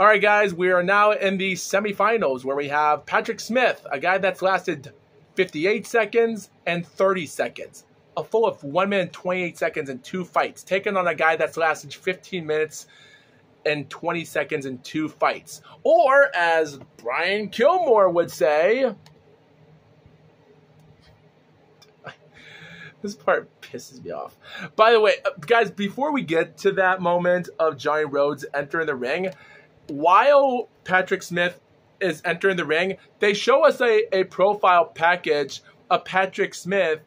All right, guys, we are now in the semifinals where we have Patrick Smith, a guy that's lasted 58 seconds and 30 seconds, a full of 1 minute 28 seconds in two fights, taking on a guy that's lasted 15 minutes and 20 seconds in two fights. Or, as Brian Kilmore would say, this part pisses me off. By the way, uh, guys, before we get to that moment of Johnny Rhodes entering the ring, while Patrick Smith is entering the ring, they show us a, a profile package of Patrick Smith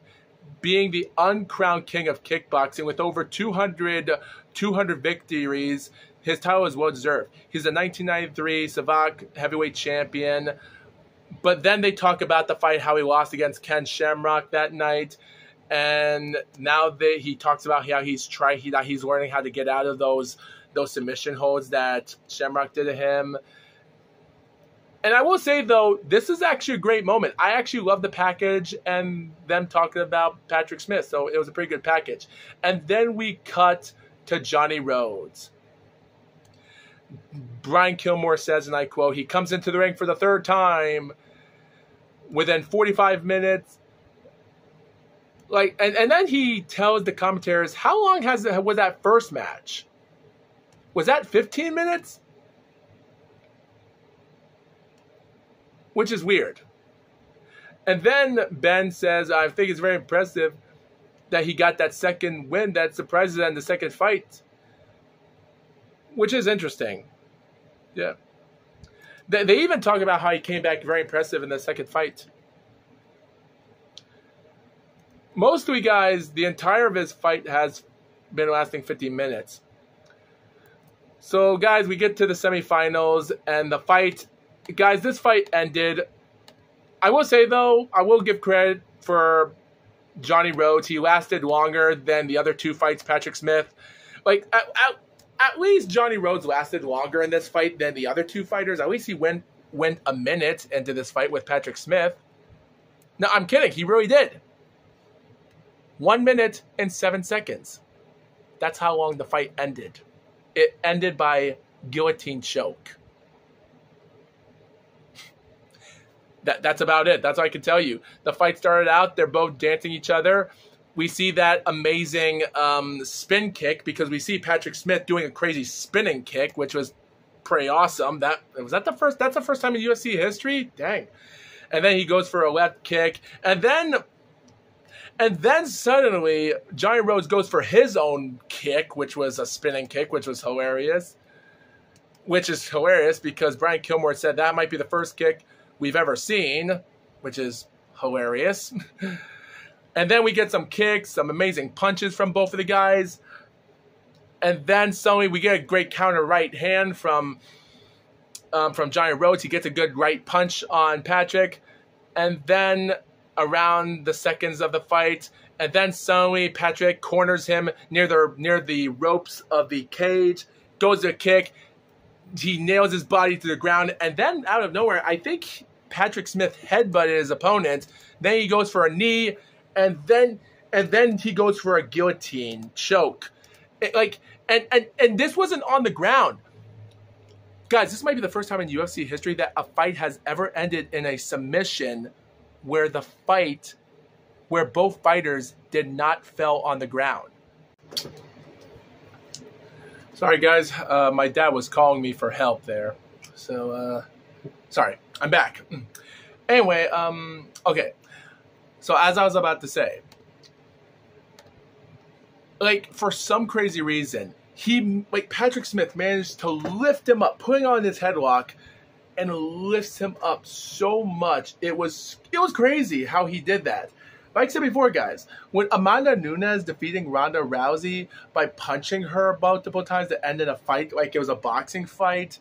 being the uncrowned king of kickboxing with over 200, 200 victories. His title is well deserved. He's a 1993 Savate heavyweight champion. But then they talk about the fight, how he lost against Ken Shamrock that night. And now that he talks about how he's trying, he, that he's learning how to get out of those those submission holds that Shamrock did to him. And I will say though, this is actually a great moment. I actually love the package and them talking about Patrick Smith, so it was a pretty good package. And then we cut to Johnny Rhodes. Brian Kilmore says, and I quote, he comes into the ring for the third time within 45 minutes. Like, and, and then he tells the commentators, how long has it, was that first match? Was that 15 minutes? Which is weird. And then Ben says, I think it's very impressive that he got that second win that surprises in the second fight. Which is interesting. Yeah. They, they even talk about how he came back very impressive in the second fight. Most of you guys, the entire of his fight has been lasting 50 minutes. So, guys, we get to the semifinals, and the fight, guys, this fight ended. I will say though, I will give credit for Johnny Rhodes. He lasted longer than the other two fights. Patrick Smith, like at, at, at least Johnny Rhodes lasted longer in this fight than the other two fighters. At least he went went a minute into this fight with Patrick Smith. No, I'm kidding. He really did. One minute and seven seconds. That's how long the fight ended it ended by guillotine choke. That, that's about it. That's all I can tell you. The fight started out, they're both dancing each other. We see that amazing um, spin kick because we see Patrick Smith doing a crazy spinning kick, which was pretty awesome. That was that the first. That's the first time in UFC history. Dang! And then he goes for a left kick, and then and then suddenly, Johnny Rhodes goes for his own kick, which was a spinning kick, which was hilarious. Which is hilarious because Brian Kilmore said that might be the first kick we've ever seen, which is hilarious. and then we get some kicks, some amazing punches from both of the guys. And then suddenly we get a great counter right hand from um, from Johnny Rhodes. He gets a good right punch on Patrick. And then around the seconds of the fight, and then suddenly Patrick corners him near the near the ropes of the cage, goes to kick, he nails his body to the ground, and then out of nowhere, I think Patrick Smith headbutted his opponent. Then he goes for a knee, and then and then he goes for a guillotine choke. It, like and, and and this wasn't on the ground. Guys, this might be the first time in UFC history that a fight has ever ended in a submission where the fight, where both fighters did not fell on the ground. Sorry, guys. Uh, my dad was calling me for help there. So, uh, sorry. I'm back. Anyway, um, okay. So, as I was about to say, like, for some crazy reason, he, like, Patrick Smith managed to lift him up, putting on his headlock and lifts him up so much. It was it was crazy how he did that. Like I said before, guys, when Amanda Nunes defeating Ronda Rousey by punching her multiple times that ended a fight like it was a boxing fight,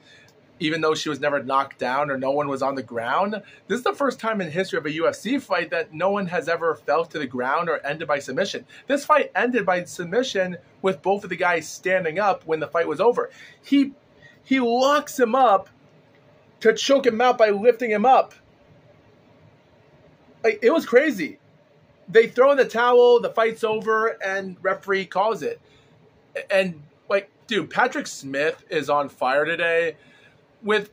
even though she was never knocked down or no one was on the ground. This is the first time in history of a UFC fight that no one has ever fell to the ground or ended by submission. This fight ended by submission with both of the guys standing up when the fight was over. He he locks him up to choke him out by lifting him up. Like, it was crazy. They throw in the towel, the fight's over, and referee calls it. And like, dude, Patrick Smith is on fire today. with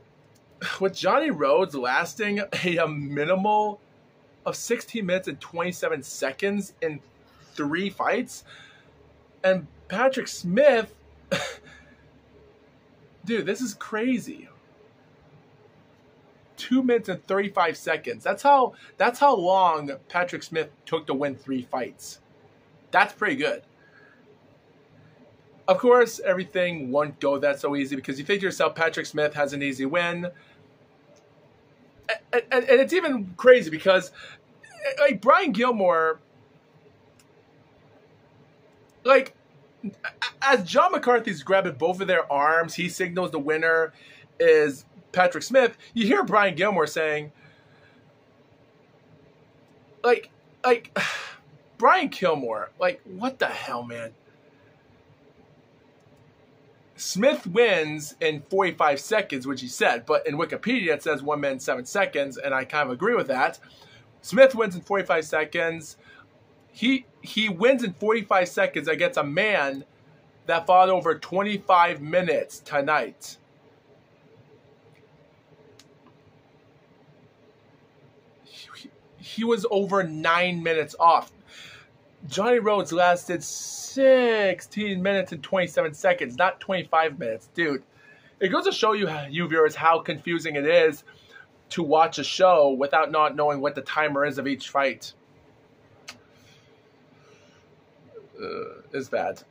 with Johnny Rhodes lasting a, a minimal of 16 minutes and 27 seconds in three fights, and Patrick Smith, dude, this is crazy. Two minutes and 35 seconds. That's how that's how long Patrick Smith took to win three fights. That's pretty good. Of course, everything won't go that so easy because you think to yourself, Patrick Smith has an easy win. And, and, and it's even crazy because, like, Brian Gilmore, like, as John McCarthy's grabbing both of their arms, he signals the winner is Patrick Smith. You hear Brian Gilmore saying, like, like, Brian Kilmore, like, what the hell, man? Smith wins in 45 seconds, which he said, but in Wikipedia it says one minute seven seconds, and I kind of agree with that. Smith wins in 45 seconds. He he wins in 45 seconds against a man that fought over 25 minutes tonight. He, was over nine minutes off. Johnny Rhodes lasted 16 minutes and 27 seconds, not 25 minutes. Dude, it goes to show you, you viewers, how confusing it is to watch a show without not knowing what the timer is of each fight. Uh, it's bad.